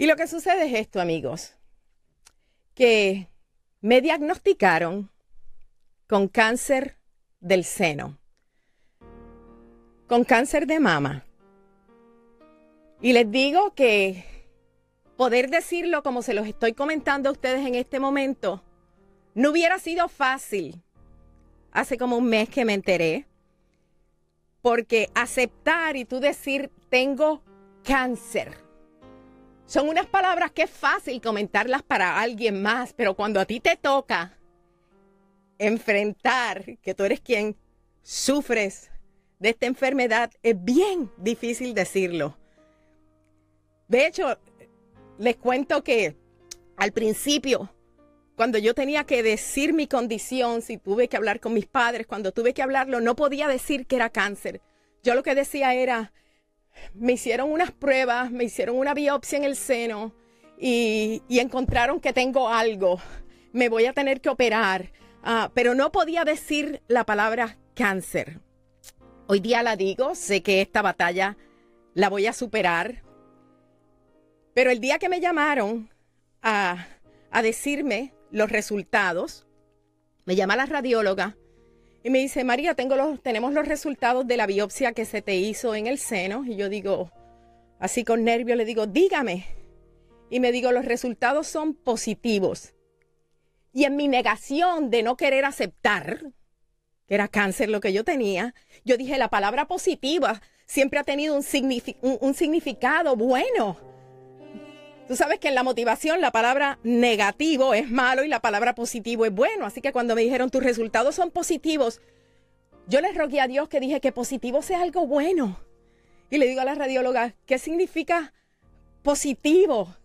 Y lo que sucede es esto, amigos, que me diagnosticaron con cáncer del seno, con cáncer de mama. Y les digo que poder decirlo como se los estoy comentando a ustedes en este momento, no hubiera sido fácil hace como un mes que me enteré, porque aceptar y tú decir tengo cáncer son unas palabras que es fácil comentarlas para alguien más, pero cuando a ti te toca enfrentar que tú eres quien sufres de esta enfermedad, es bien difícil decirlo. De hecho, les cuento que al principio, cuando yo tenía que decir mi condición, si tuve que hablar con mis padres, cuando tuve que hablarlo, no podía decir que era cáncer. Yo lo que decía era, me hicieron unas pruebas, me hicieron una biopsia en el seno y, encontraron que tengo algo. Me voy a tener que operar. Ah, pero no podía decir la palabra cáncer. Hoy día la digo, sé que esta batalla la voy a superar. Pero el día que me llamaron a, a decirme los resultados, me llama la radióloga y me dice, María, tengo los, tenemos los resultados de la biopsia que se te hizo en el seno. Y yo digo, así con nervio, le digo, dígame. Y me digo, los resultados son positivos. Y en mi negación de no querer aceptar que era cáncer lo que yo tenía, yo dije, la palabra positiva siempre ha tenido un, un significado bueno. Tú sabes que en la motivación la palabra negativo es malo y la palabra positivo es bueno. Así que cuando me dijeron tus resultados son positivos, yo les rogué a Dios que dije que positivo sea algo bueno. Y le digo a la radióloga, ¿qué significa positivo?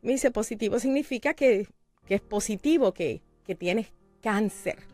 Me dice, positivo significa que, es positivo, que, que tienes cáncer.